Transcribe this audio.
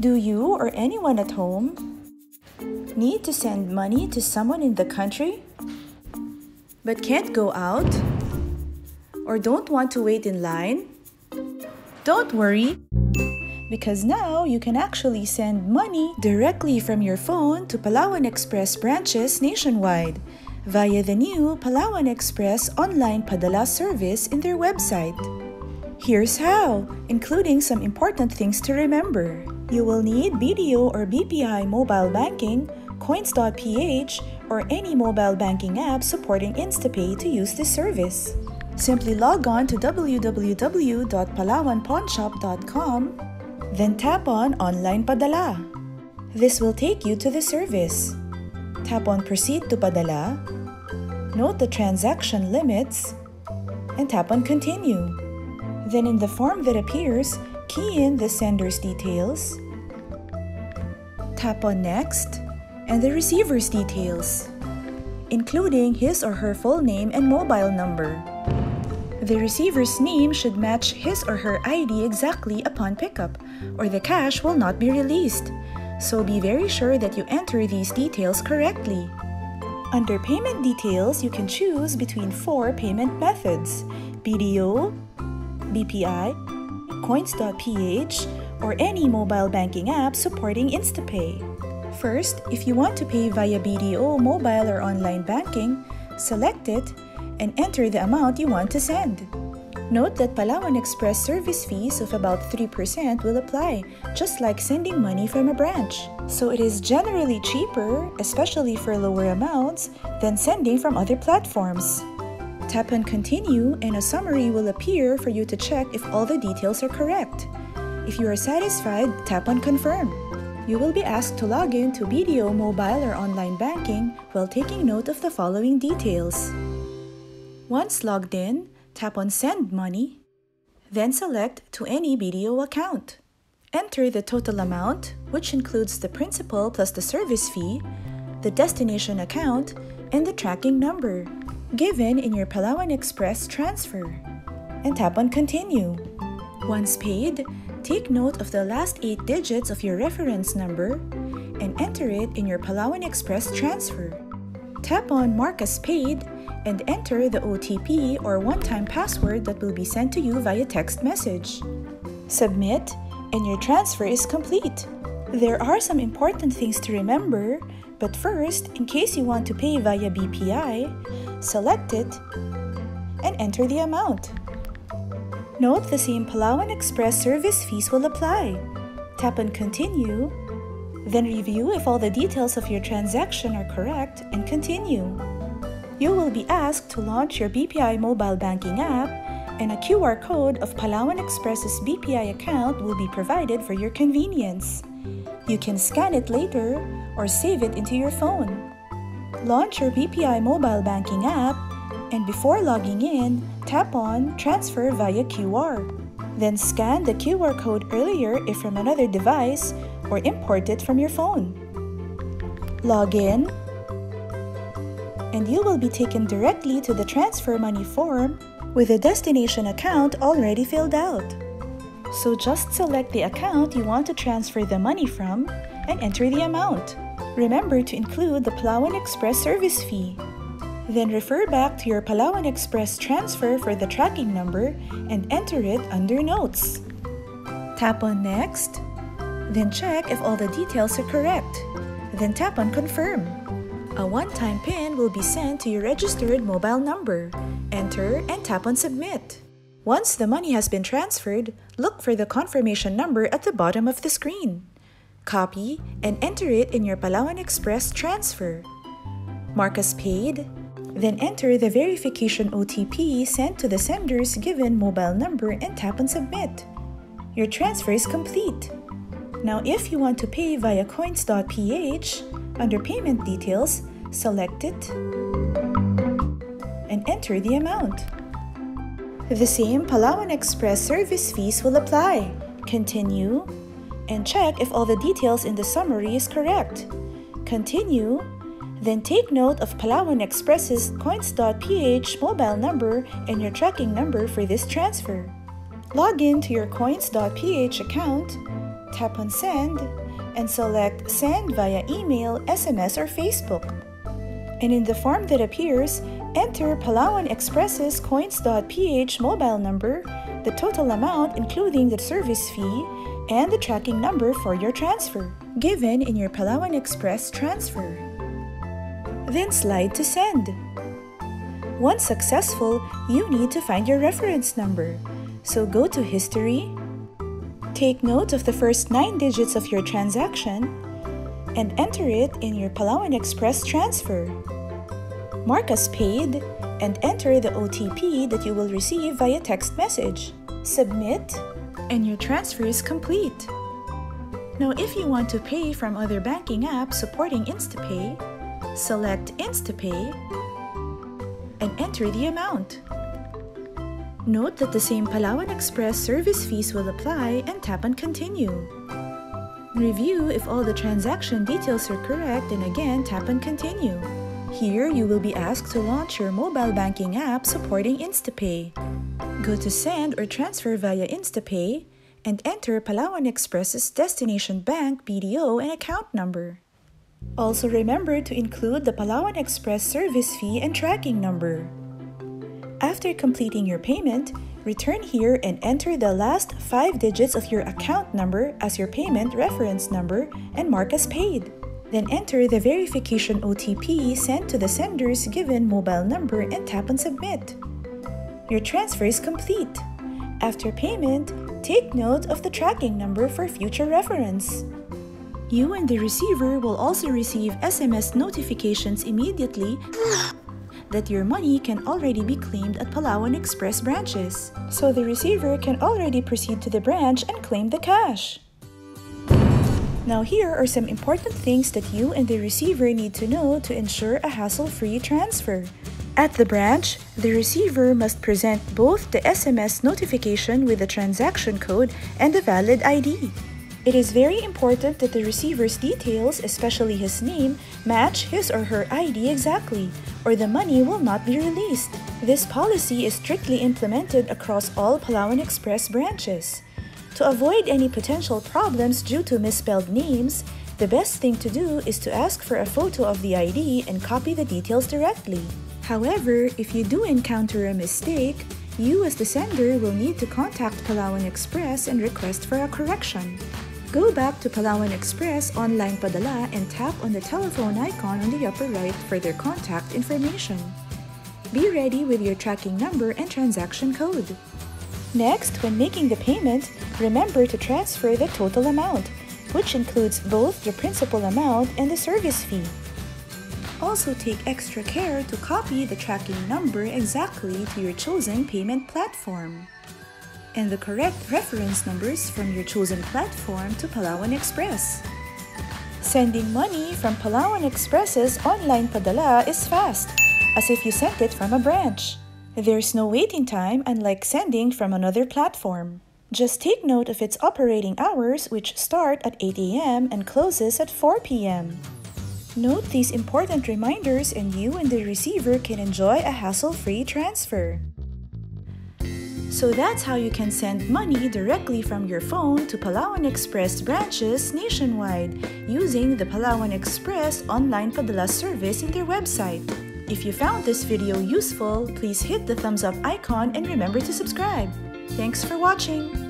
Do you or anyone at home need to send money to someone in the country but can't go out? Or don't want to wait in line? Don't worry, because now you can actually send money directly from your phone to Palawan Express branches nationwide via the new Palawan Express online Padala service in their website. Here's how, including some important things to remember. You will need BDO or BPI mobile banking, coins.ph, or any mobile banking app supporting InstaPay to use this service. Simply log on to www.palawanpawnshop.com, then tap on Online Padala. This will take you to the service. Tap on Proceed to Padala, note the transaction limits, and tap on Continue. Then in the form that appears, key in the sender's details, tap on Next, and the receiver's details, including his or her full name and mobile number. The receiver's name should match his or her ID exactly upon pickup, or the cash will not be released. So be very sure that you enter these details correctly. Under Payment Details, you can choose between four payment methods BDO, BPI, Coins.ph, or any mobile banking app supporting InstaPay. First, if you want to pay via BDO mobile or online banking, select it and enter the amount you want to send. Note that Palawan Express service fees of about 3% will apply, just like sending money from a branch. So it is generally cheaper, especially for lower amounts, than sending from other platforms. Tap on Continue and a summary will appear for you to check if all the details are correct. If you are satisfied, tap on Confirm. You will be asked to log in to BDO mobile or online banking while taking note of the following details. Once logged in, tap on Send Money, then select to any BDO account. Enter the total amount, which includes the principal plus the service fee, the destination account, and the tracking number given in your Palawan Express transfer, and tap on Continue. Once paid, take note of the last 8 digits of your reference number and enter it in your Palawan Express transfer. Tap on Mark as Paid and enter the OTP or one-time password that will be sent to you via text message. Submit, and your transfer is complete. There are some important things to remember, but first, in case you want to pay via BPI, select it and enter the amount. Note the same Palawan Express service fees will apply. Tap on Continue, then review if all the details of your transaction are correct and continue. You will be asked to launch your BPI mobile banking app and a QR code of Palawan Express's BPI account will be provided for your convenience. You can scan it later or save it into your phone. Launch your BPI mobile banking app and before logging in, tap on Transfer via QR. Then scan the QR code earlier if from another device or import it from your phone. Log in and you will be taken directly to the transfer money form with a destination account already filled out. So just select the account you want to transfer the money from and enter the amount. Remember to include the Palawan Express service fee. Then refer back to your Palawan Express transfer for the tracking number and enter it under Notes. Tap on Next, then check if all the details are correct. Then tap on Confirm. A one-time PIN will be sent to your registered mobile number. Enter and tap on Submit. Once the money has been transferred, look for the confirmation number at the bottom of the screen. Copy and enter it in your Palawan Express transfer. Mark as paid, then enter the verification OTP sent to the sender's given mobile number and tap on Submit. Your transfer is complete. Now if you want to pay via coins.ph, under Payment Details, select it and enter the amount. The same Palawan Express service fees will apply. Continue and check if all the details in the summary is correct. Continue, then take note of Palawan Express's coins.ph mobile number and your tracking number for this transfer. Log in to your coins.ph account, tap on Send, and select Send via email, SMS, or Facebook. And in the form that appears, enter Palawan Express's coins.ph mobile number, the total amount including the service fee, and the tracking number for your transfer, given in your Palawan Express transfer. Then slide to Send. Once successful, you need to find your reference number. So go to History, take note of the first 9 digits of your transaction, and enter it in your Palawan Express transfer. Mark as paid and enter the OTP that you will receive via text message. Submit, and your transfer is complete. Now, if you want to pay from other banking apps supporting InstaPay, select InstaPay and enter the amount. Note that the same Palawan Express service fees will apply and tap on Continue. Review if all the transaction details are correct and again tap on Continue. Here, you will be asked to launch your mobile banking app supporting InstaPay. Go to Send or Transfer via InstaPay and enter Palawan Express's destination bank BDO and account number. Also remember to include the Palawan Express service fee and tracking number. After completing your payment, return here and enter the last 5 digits of your account number as your payment reference number and mark as paid. Then enter the verification OTP sent to the sender's given mobile number and tap on Submit. Your transfer is complete. After payment, take note of the tracking number for future reference. You and the receiver will also receive SMS notifications immediately that your money can already be claimed at Palawan Express branches. So the receiver can already proceed to the branch and claim the cash. Now here are some important things that you and the receiver need to know to ensure a hassle-free transfer. At the branch, the receiver must present both the SMS notification with the transaction code and a valid ID. It is very important that the receiver's details, especially his name, match his or her ID exactly, or the money will not be released. This policy is strictly implemented across all Palawan Express branches. To avoid any potential problems due to misspelled names, the best thing to do is to ask for a photo of the ID and copy the details directly. However, if you do encounter a mistake, you as the sender will need to contact Palawan Express and request for a correction. Go back to Palawan Express Online Padala and tap on the telephone icon on the upper right for their contact information. Be ready with your tracking number and transaction code. Next, when making the payment, remember to transfer the total amount, which includes both the principal amount and the service fee. Also take extra care to copy the tracking number exactly to your chosen payment platform and the correct reference numbers from your chosen platform to Palawan Express. Sending money from Palawan Express's online padala is fast, as if you sent it from a branch. There's no waiting time unlike sending from another platform. Just take note of its operating hours which start at 8 a.m. and closes at 4 p.m. Note these important reminders and you and the receiver can enjoy a hassle-free transfer. So that's how you can send money directly from your phone to Palawan Express branches nationwide using the Palawan Express online padala service in their website. If you found this video useful, please hit the thumbs up icon and remember to subscribe. Thanks for watching!